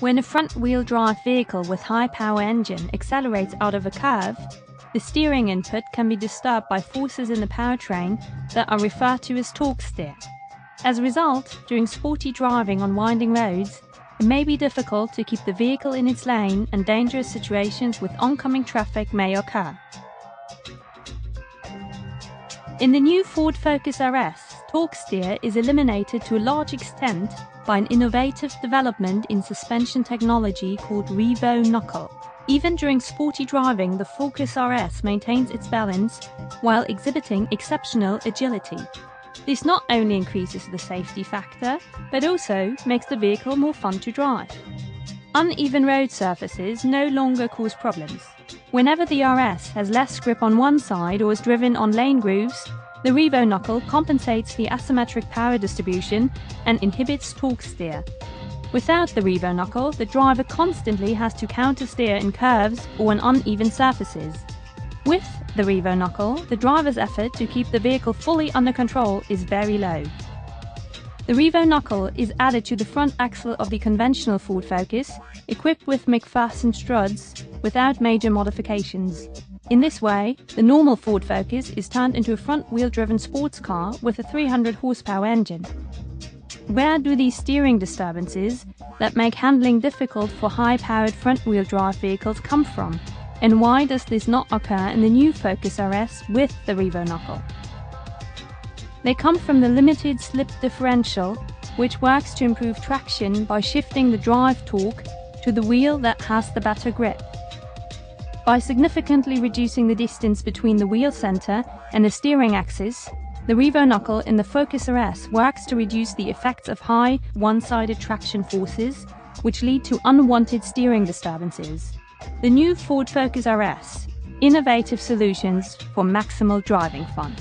When a front-wheel drive vehicle with high power engine accelerates out of a curve, the steering input can be disturbed by forces in the powertrain that are referred to as torque steer. As a result, during sporty driving on winding roads, it may be difficult to keep the vehicle in its lane and dangerous situations with oncoming traffic may occur. In the new Ford Focus RS, torque steer is eliminated to a large extent by an innovative development in suspension technology called Revo Knuckle. Even during sporty driving, the Focus RS maintains its balance while exhibiting exceptional agility. This not only increases the safety factor, but also makes the vehicle more fun to drive. Uneven road surfaces no longer cause problems. Whenever the RS has less grip on one side or is driven on lane grooves, the Revo knuckle compensates the asymmetric power distribution and inhibits torque steer. Without the Revo knuckle, the driver constantly has to counter steer in curves or on uneven surfaces. With the Revo knuckle, the driver's effort to keep the vehicle fully under control is very low. The Revo knuckle is added to the front axle of the conventional Ford Focus, equipped with MacPherson struts without major modifications. In this way, the normal Ford Focus is turned into a front-wheel driven sports car with a 300 horsepower engine. Where do these steering disturbances that make handling difficult for high-powered front-wheel drive vehicles come from? And why does this not occur in the new Focus RS with the Revo knuckle? They come from the limited slip differential, which works to improve traction by shifting the drive torque to the wheel that has the better grip. By significantly reducing the distance between the wheel center and the steering axis, the Revo knuckle in the Focus RS works to reduce the effects of high, one-sided traction forces, which lead to unwanted steering disturbances. The new Ford Focus RS, innovative solutions for maximal driving fun.